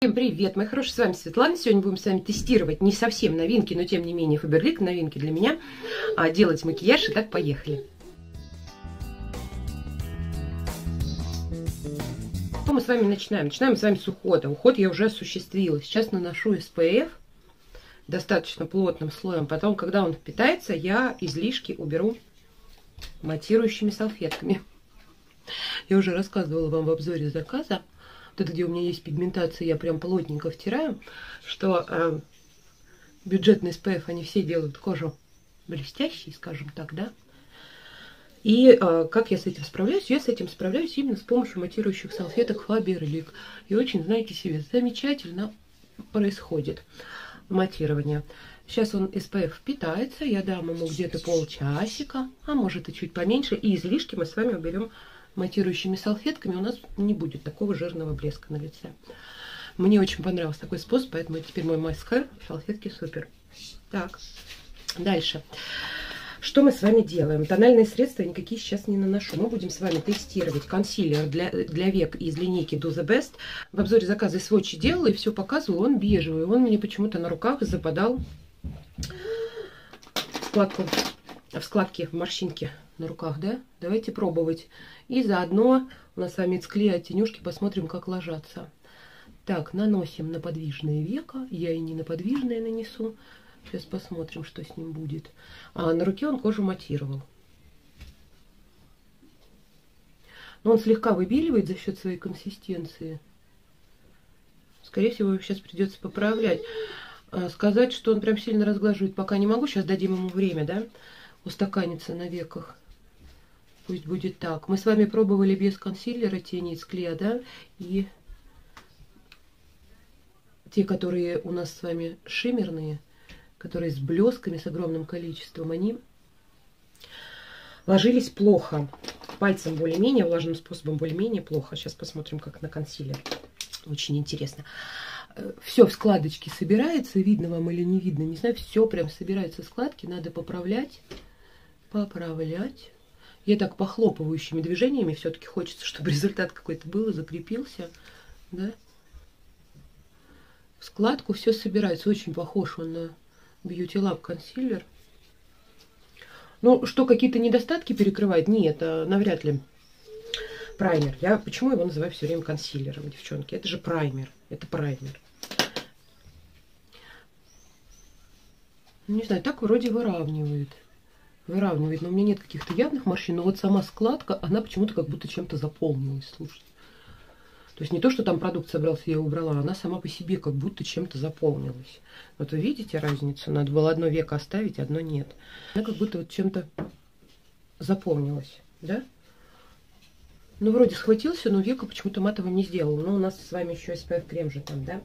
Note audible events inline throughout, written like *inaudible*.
Всем привет, мои хорошие, с вами Светлана. Сегодня будем с вами тестировать не совсем новинки, но тем не менее Фаберлик новинки для меня, а делать макияж. И так, поехали. Что мы с вами начинаем? Начинаем с вами с ухода. Уход я уже осуществила. Сейчас наношу SPF достаточно плотным слоем. Потом, когда он впитается, я излишки уберу матирующими салфетками. Я уже рассказывала вам в обзоре заказа вот где у меня есть пигментация, я прям плотненько втираю, что э, бюджетный SPF, они все делают кожу блестящей, скажем так, да. И э, как я с этим справляюсь? Я с этим справляюсь именно с помощью матирующих салфеток Faberlic. И очень, знаете себе, замечательно происходит матирование. Сейчас он SPF впитается, я дам ему где-то полчасика, а может и чуть поменьше. И излишки мы с вами уберем матирующими салфетками, у нас не будет такого жирного блеска на лице. Мне очень понравился такой способ, поэтому теперь мой майскар салфетки супер. Так, дальше. Что мы с вами делаем? Тональные средства никакие сейчас не наношу. Мы будем с вами тестировать консилер для, для век из линейки Do The Best. В обзоре заказа сводчи делала и все показывала. Он бежевый. Он мне почему-то на руках западал в складку, в складке, в морщинке на руках, да? Давайте пробовать. И заодно у нас с вами склеят тенюшки, посмотрим, как ложатся. Так, наносим на подвижное веко. Я и не на подвижное нанесу. Сейчас посмотрим, что с ним будет. А на руке он кожу матировал. Но он слегка выбеливает за счет своей консистенции. Скорее всего, его сейчас придется поправлять. А, сказать, что он прям сильно разглаживает, пока не могу. Сейчас дадим ему время, да, устаканиться на веках. Пусть будет так. Мы с вами пробовали без консилера тени из клея, да? И те, которые у нас с вами шиммерные, которые с блесками, с огромным количеством, они ложились плохо. Пальцем более-менее, влажным способом более-менее плохо. Сейчас посмотрим, как на консилер. Очень интересно. Все в складочке собирается, видно вам или не видно, не знаю, все прям собирается в складки, надо поправлять, поправлять. Я так похлопывающими движениями все-таки хочется, чтобы *laughs* результат какой-то был и закрепился. Да? В складку все собирается. Очень похож он на Beauty Lab консилер. Ну, что какие-то недостатки перекрывает? Нет, а навряд ли. Праймер. Я почему его называю все время консилером, девчонки? Это же праймер. Это праймер. Не знаю, так вроде выравнивает выравнивает. Но у меня нет каких-то явных морщин, но вот сама складка, она почему-то как будто чем-то заполнилась, слушайте. То есть не то, что там продукт собрался, я убрала, она сама по себе как будто чем-то заполнилась. Вот вы видите разницу? Надо было одно веко оставить, одно нет. Она как будто вот чем-то заполнилась, да? Ну, вроде схватился, но века почему-то матовым не сделал. Но у нас с вами еще SPF крем же там, да?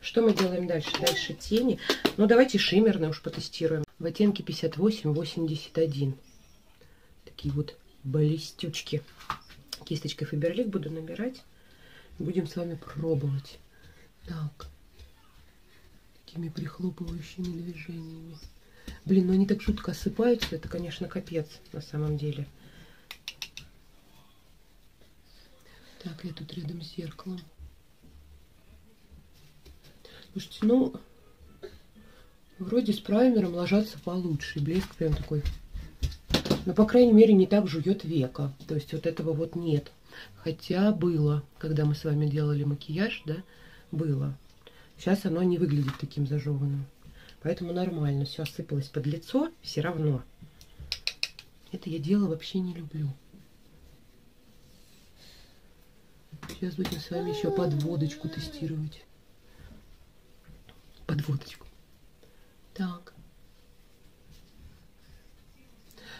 Что мы делаем дальше? Дальше тени. Ну, давайте шиммерные уж потестируем в оттенке 58-81. Такие вот блестючки. Кисточкой Фаберлик буду набирать. Будем с вами пробовать. Так. Такими прихлопывающими движениями. Блин, ну они так жутко осыпаются. Это, конечно, капец на самом деле. Так, я тут рядом с зеркалом. Слушайте, ну, Вроде с праймером ложатся получше. Блеск прям такой. Но, по крайней мере, не так жует века. То есть вот этого вот нет. Хотя было, когда мы с вами делали макияж, да, было. Сейчас оно не выглядит таким зажеванным. Поэтому нормально. Все осыпалось под лицо, все равно. Это я дело вообще не люблю. Сейчас будем с вами еще подводочку тестировать. Подводочку. Так.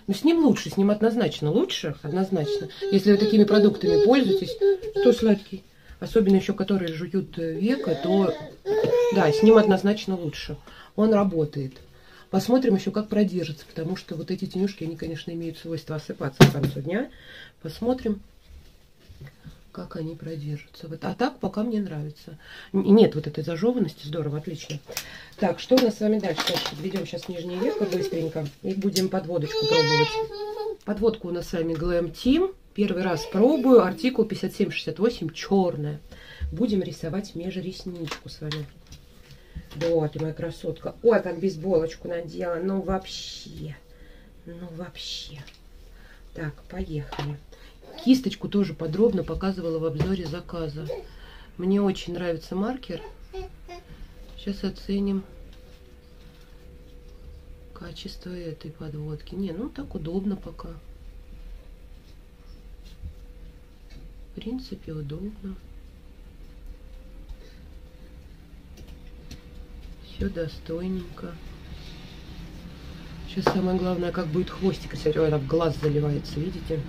Ну, с ним лучше, с ним однозначно лучше, однозначно. Если вы такими продуктами пользуетесь, то сладкий. Особенно еще, которые жуют э, века, то да, с ним однозначно лучше. Он работает. Посмотрим еще, как продержится, потому что вот эти тенюшки, они, конечно, имеют свойство осыпаться к концу дня. Посмотрим как они продержатся. Вот. А так пока мне нравится. Нет вот этой зажеванности. Здорово, отлично. Так, что у нас с вами дальше? Подведем сейчас нижнее веко быстренько. И будем подводочку пробовать. Подводку у нас с вами Glam Team. Первый раз пробую. Артикул 5768 черная. будем рисовать межресничку с вами. Вот, ты моя красотка. Ой, как бейсболочку надела. Ну, вообще. Ну, вообще. Так, поехали. Кисточку тоже подробно показывала в обзоре заказа. Мне очень нравится маркер. Сейчас оценим качество этой подводки. Не, ну так удобно пока. В принципе, удобно. Все достойненько. Сейчас самое главное, как будет хвостик. Она в глаз заливается, видите?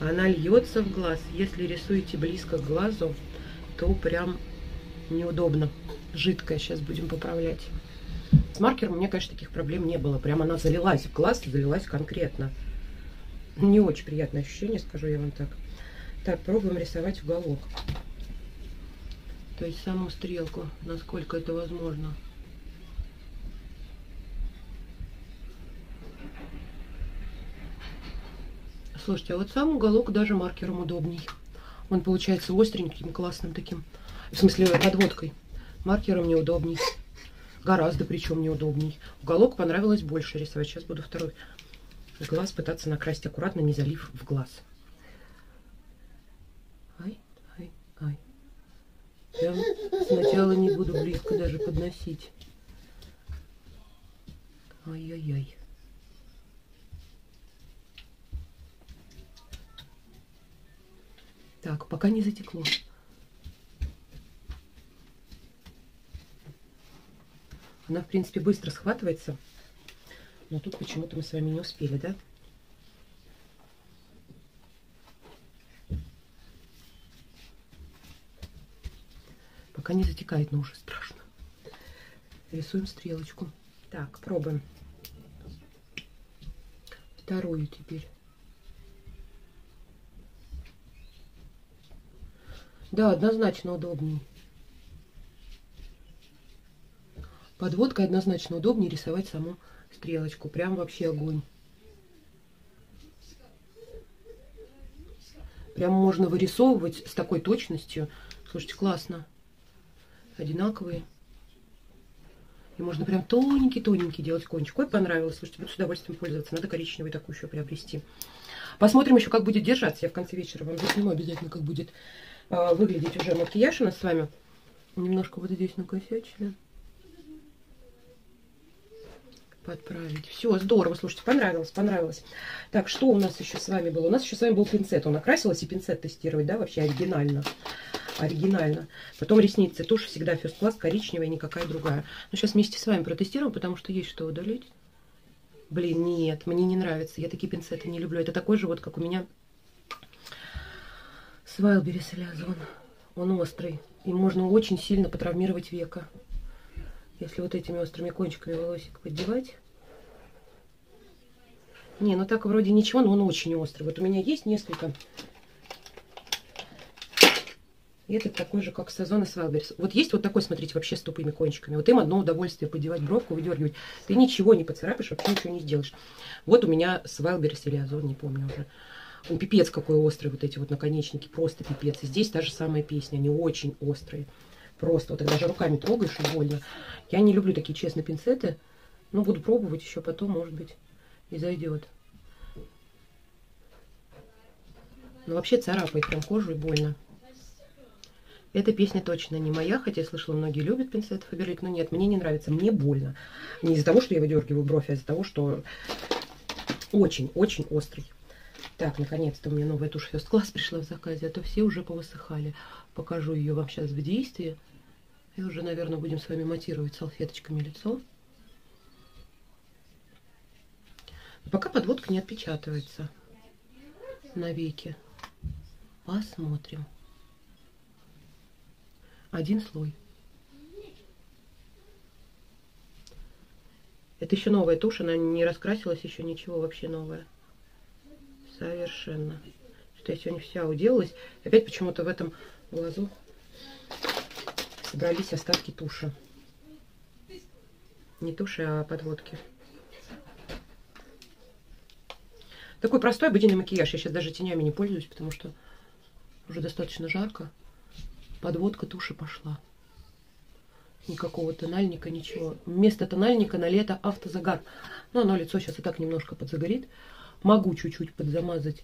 Она льется в глаз. Если рисуете близко к глазу, то прям неудобно. Жидкая. Сейчас будем поправлять. С маркером у меня, конечно, таких проблем не было. Прям она залилась в глаз, залилась конкретно. Не очень приятное ощущение, скажу я вам так. Так, пробуем рисовать уголок. То есть саму стрелку, насколько это возможно. Слушайте, а вот сам уголок даже маркером удобней. Он получается остреньким, классным таким. В смысле, подводкой. Маркером неудобней. Гораздо причем неудобней. Уголок понравилось больше рисовать. Сейчас буду второй глаз пытаться накрасить аккуратно, не залив в глаз. Ай, ай, ай. Я сначала не буду близко даже подносить. Ай-яй-яй. Так, пока не затекло. Она, в принципе, быстро схватывается. Но тут почему-то мы с вами не успели, да? Пока не затекает, но уже страшно. Рисуем стрелочку. Так, пробуем. Вторую теперь. Да, однозначно удобнее. Подводкой однозначно удобнее рисовать саму стрелочку. Прям вообще огонь. Прям можно вырисовывать с такой точностью. Слушайте, классно. Одинаковые. И можно прям тоненький-тоненький делать кончик. Ой, понравилось. Слушайте, буду с удовольствием пользоваться. Надо коричневый такую еще приобрести. Посмотрим еще, как будет держаться. Я в конце вечера вам засниму обязательно, как будет а, выглядеть уже макияж у нас с вами. Немножко вот здесь накосячили. Подправить. Все, здорово, слушайте, понравилось, понравилось. Так, что у нас еще с вами было? У нас еще с вами был пинцет. Он накрасилась и пинцет тестировать, да, вообще оригинально. Оригинально. Потом ресницы. Тушь всегда First Class, коричневая, никакая другая. Но сейчас вместе с вами протестируем, потому что есть что удалить. Блин, нет, мне не нравится. Я такие пинцеты не люблю. Это такой же вот, как у меня с Вайлберис Он острый. И можно очень сильно потравмировать века. Если вот этими острыми кончиками волосик поддевать. Не, ну так вроде ничего, но он очень острый. Вот у меня есть несколько. И этот такой же, как Сазон и Свайлберс. Вот есть вот такой, смотрите, вообще с тупыми кончиками. Вот им одно удовольствие подевать бровку, выдергивать. Ты ничего не поцарапаешь, вообще ничего не сделаешь. Вот у меня Свайлберс или Озон, не помню уже. Пипец какой острый, вот эти вот наконечники, просто пипец. И здесь та же самая песня, они очень острые. Просто, вот даже руками трогаешь и больно. Я не люблю такие честные пинцеты, но буду пробовать еще потом, может быть, и зайдет. Но вообще царапает прям кожу и больно. Эта песня точно не моя, хотя я слышала, многие любят пинцеты Фаберлик, но нет, мне не нравится, мне больно. Не из-за того, что я выдергиваю бровь, а из-за того, что очень-очень острый. Так, наконец-то у меня новая тушь First Class пришла в заказе, а то все уже повысыхали. Покажу ее вам сейчас в действии. И уже, наверное, будем с вами матировать салфеточками лицо. пока подводка не отпечатывается на веке. Посмотрим. Один слой. Это еще новая тушь, она не раскрасилась еще ничего, вообще новая. Совершенно. Что я сегодня вся уделалась. Опять почему-то в этом глазу собрались остатки туши. Не туши, а подводки. Такой простой обыденный макияж. Я сейчас даже тенями не пользуюсь, потому что уже достаточно жарко. Подводка туши пошла. Никакого тональника, ничего. Вместо тональника на лето автозагар. Ну, оно лицо сейчас и так немножко подзагорит. Могу чуть-чуть подзамазать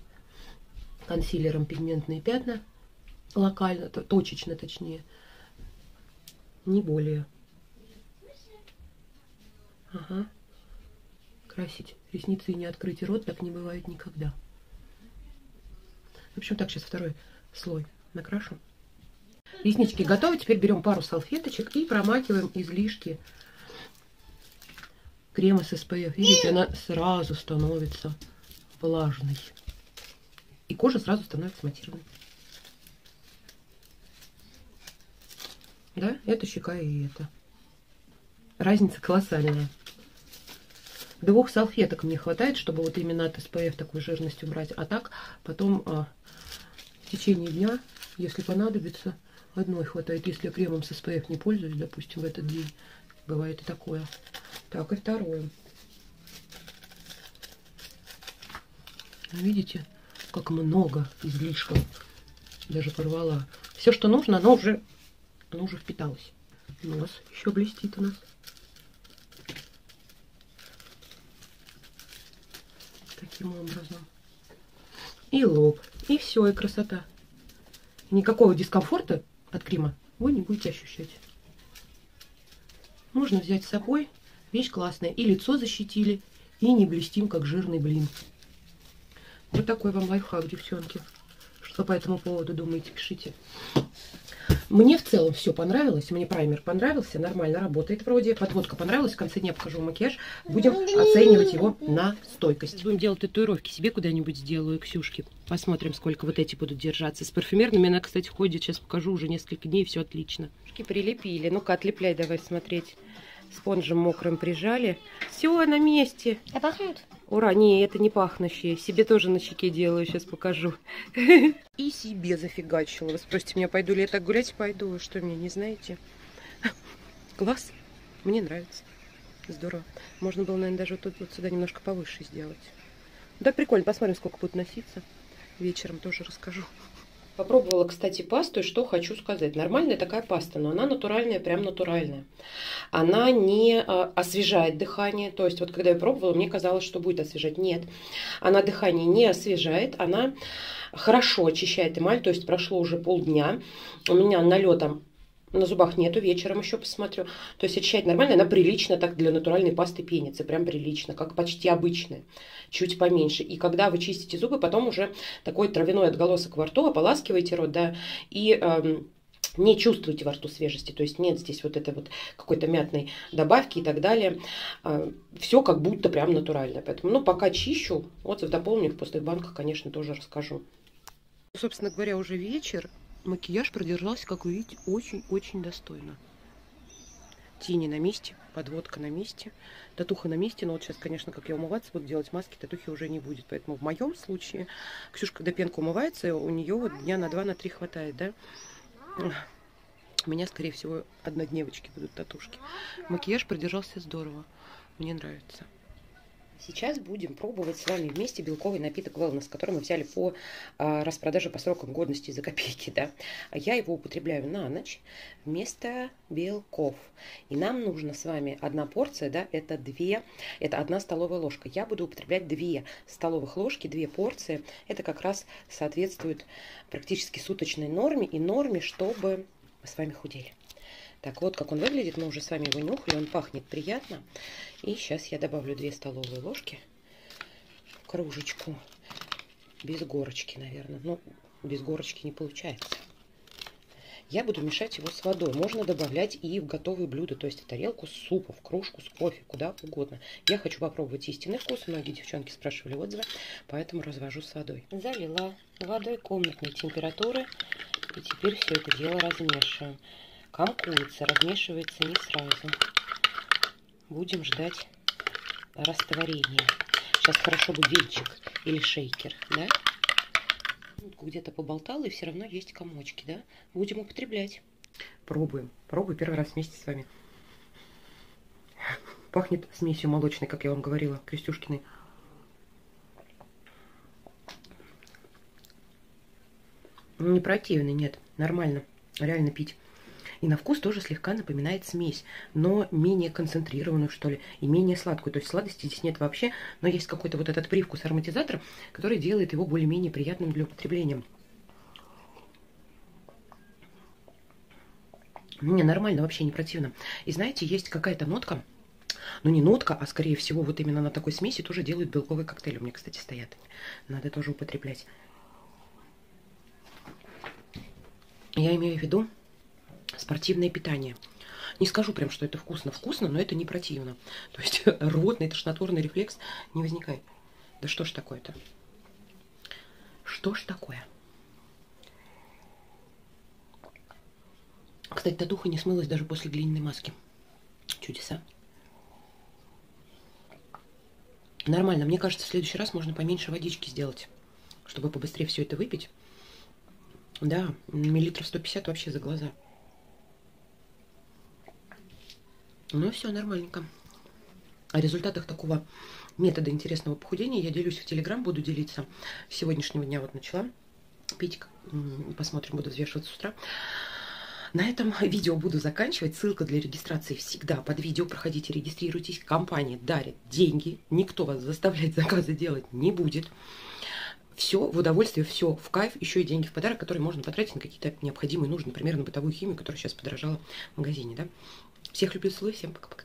консилером пигментные пятна. Локально, точечно точнее. Не более. Ага. Красить ресницы и не открыть рот так не бывает никогда. В общем, так, сейчас второй слой накрашу. Реснички готовы. Теперь берем пару салфеточек и промакиваем излишки крема с SPF. Видите, она сразу становится влажной. И кожа сразу становится матированной. Да, это щека и это. Разница колоссальная. Двух салфеток мне хватает, чтобы вот именно от SPF такой жирностью брать. А так потом а, в течение дня, если понадобится, одной хватает. Если я кремом с SPF не пользуюсь, допустим, в этот день, бывает и такое. Так, и второе. Видите, как много излишков. Даже порвала. Все, что нужно, оно уже, оно уже впиталось. Нос еще блестит у нас. таким образом. И лоб. И все, и красота. Никакого дискомфорта от крема вы не будете ощущать. Можно взять с собой. Вещь классная. И лицо защитили, и не блестим, как жирный блин. Вот такой вам лайфхак, девчонки. Что по этому поводу думаете, пишите. Мне в целом все понравилось. Мне праймер понравился, нормально работает вроде. Подводка понравилась. В конце дня покажу макияж. Будем оценивать его на стойкость. Будем делать татуировки. Себе куда-нибудь сделаю, Ксюшке. Посмотрим, сколько вот эти будут держаться. С парфюмерными она, кстати, ходит. Сейчас покажу уже несколько дней. Все отлично. Прилепили. Ну-ка, отлепляй давай смотреть. Спонжем мокрым прижали. Все на месте. А пахнет? Ура, не, это не пахнущие. Себе тоже на щеке делаю, сейчас покажу. И себе зафигачила. Вы спросите меня, пойду ли я так гулять? Пойду. Что мне, не знаете? Класс. Мне нравится. Здорово. Можно было, наверное, даже вот тут вот сюда немножко повыше сделать. Да, прикольно. Посмотрим, сколько будет носиться. Вечером тоже расскажу. Попробовала, кстати, пасту, и что хочу сказать. Нормальная такая паста, но она натуральная, прям натуральная. Она не а, освежает дыхание. То есть, вот когда я пробовала, мне казалось, что будет освежать. Нет, она дыхание не освежает. Она хорошо очищает эмаль. То есть, прошло уже полдня. У меня налетом на зубах нету, вечером еще посмотрю. То есть очищать нормально, она прилично так для натуральной пасты пенится, прям прилично, как почти обычная, чуть поменьше. И когда вы чистите зубы, потом уже такой травяной отголосок во рту, ополаскиваете рот, да, и эм, не чувствуете во рту свежести, то есть нет здесь вот этой вот какой-то мятной добавки и так далее. Э, Все как будто прям натурально. Поэтому, ну, пока чищу, отзыв дополню в пустых банках, конечно, тоже расскажу. Собственно говоря, уже вечер, макияж продержался, как вы видите, очень-очень достойно. Тени на месте, подводка на месте, татуха на месте. Но вот сейчас, конечно, как я умываться буду делать маски, татухи уже не будет. Поэтому в моем случае, Ксюшка, когда пенка умывается, у нее вот дня на два, на три хватает, да? У меня, скорее всего, однодневочки будут татушки. Макияж продержался здорово. Мне нравится. Сейчас будем пробовать с вами вместе белковый напиток Wellness, который мы взяли по а, распродаже по срокам годности за копейки. Да? Я его употребляю на ночь вместо белков. И нам нужно с вами одна порция, да, это две, это одна столовая ложка. Я буду употреблять две столовых ложки, две порции. Это как раз соответствует практически суточной норме и норме, чтобы мы с вами худели. Так, вот как он выглядит. Мы уже с вами его нюхали. Он пахнет приятно. И сейчас я добавлю 2 столовые ложки в кружечку. Без горочки, наверное. Но без горочки не получается. Я буду мешать его с водой. Можно добавлять и в готовые блюда, то есть в тарелку с супом, в кружку с кофе, куда угодно. Я хочу попробовать истинный вкус. Многие девчонки спрашивали отзывы, поэтому развожу с водой. Залила водой комнатной температуры. И теперь все это дело размешиваем комкуется, размешивается не сразу. Будем ждать растворения. Сейчас хорошо бы венчик или шейкер, да? Где-то поболтал, и все равно есть комочки, да? Будем употреблять. Пробуем. Пробую первый раз вместе с вами. Пахнет смесью молочной, как я вам говорила, Крестюшкиной. Не противный, нет, нормально. реально пить. И на вкус тоже слегка напоминает смесь, но менее концентрированную, что ли, и менее сладкую. То есть сладости здесь нет вообще, но есть какой-то вот этот привкус ароматизатора, который делает его более-менее приятным для употребления. Мне нормально, вообще не противно. И знаете, есть какая-то нотка, ну не нотка, а скорее всего вот именно на такой смеси тоже делают белковый коктейль. У меня, кстати, стоят. Надо тоже употреблять. Я имею в виду спортивное питание. Не скажу прям, что это вкусно-вкусно, но это не противно. То есть *laughs* рвотный, тошнотворный рефлекс не возникает. Да что ж такое-то? Что ж такое? Кстати, татуха не смылась даже после глиняной маски. Чудеса. Нормально. Мне кажется, в следующий раз можно поменьше водички сделать, чтобы побыстрее все это выпить. Да, миллилитров 150 вообще за глаза. Ну все, нормальненько. О результатах такого метода интересного похудения я делюсь в Телеграм, буду делиться. С сегодняшнего дня вот начала пить. Посмотрим, буду взвешивать с утра. На этом *laughs* видео буду заканчивать. Ссылка для регистрации всегда под видео. Проходите, регистрируйтесь. Компания дарит деньги. Никто вас заставлять *laughs* заказы делать не будет. Все в удовольствие, все в кайф, еще и деньги в подарок, которые можно потратить на какие-то необходимые, нужные, например, на бытовую химию, которая сейчас подорожала в магазине. Да? Всех люблю, целую, всем пока-пока.